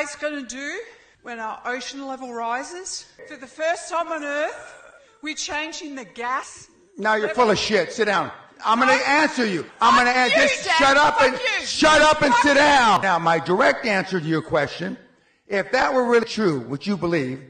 It's going to do when our ocean level rises. For the first time on Earth, we're changing the gas. Now you're full of shit. Sit down. I'm going to answer you. I'm going to answer. Just Dad. shut up Fuck and you. shut up and Fuck sit down. Now, my direct answer to your question, if that were really true, which you believe,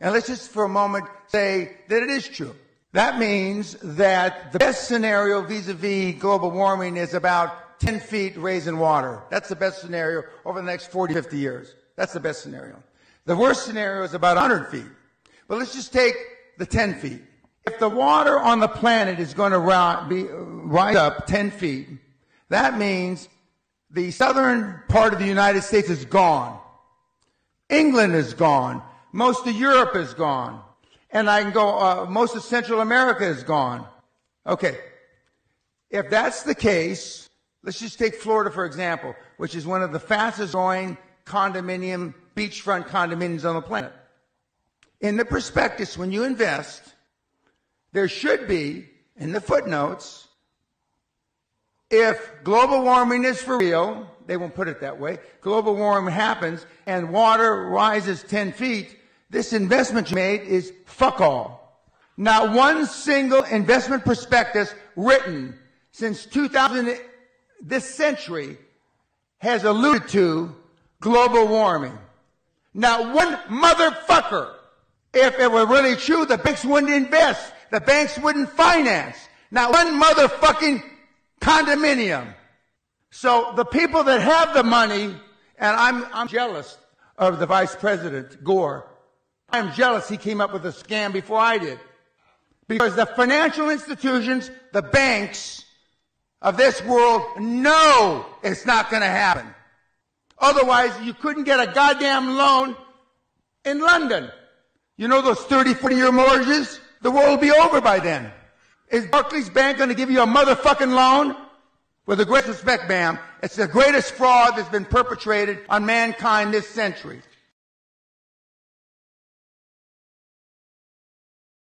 and let's just for a moment say that it is true. That means that the best scenario vis-a-vis global warming is about 10 feet raising water. That's the best scenario over the next 40, 50 years. That's the best scenario. The worst scenario is about 100 feet. But let's just take the 10 feet. If the water on the planet is going to rise up 10 feet, that means the southern part of the United States is gone. England is gone. Most of Europe is gone. And I can go, uh, most of Central America is gone. Okay. If that's the case, let's just take Florida for example, which is one of the fastest growing condominium, beachfront condominiums on the planet. In the prospectus, when you invest, there should be, in the footnotes, if global warming is for real, they won't put it that way, global warming happens and water rises 10 feet, this investment you made is fuck all. Not one single investment prospectus written since 2000, this century, has alluded to global warming. Not one motherfucker. If it were really true, the banks wouldn't invest. The banks wouldn't finance. Not one motherfucking condominium. So the people that have the money, and I'm, I'm jealous of the vice president, Gore. I'm jealous he came up with a scam before I did. Because the financial institutions, the banks of this world know it's not going to happen. Otherwise, you couldn't get a goddamn loan in London. You know those 30, 40 year mortgages? The world will be over by then. Is Barclays Bank going to give you a motherfucking loan? With the greatest respect, ma'am, it's the greatest fraud that's been perpetrated on mankind this century.